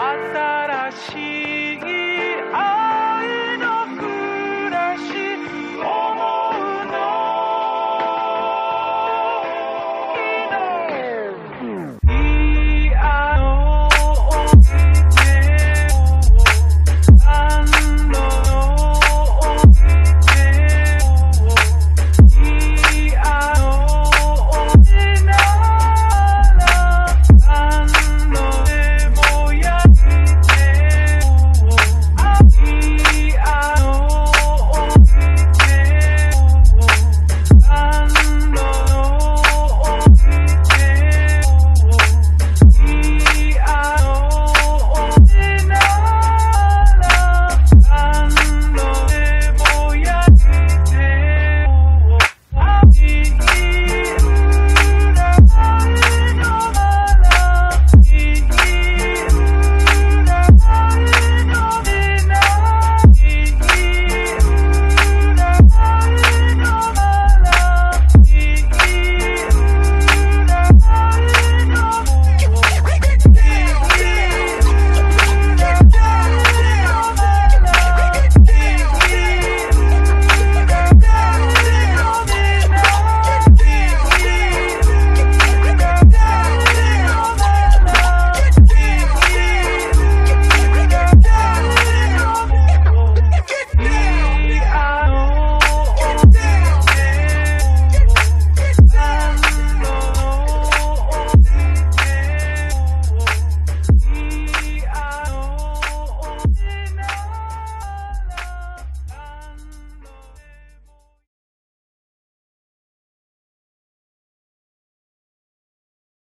新しい愛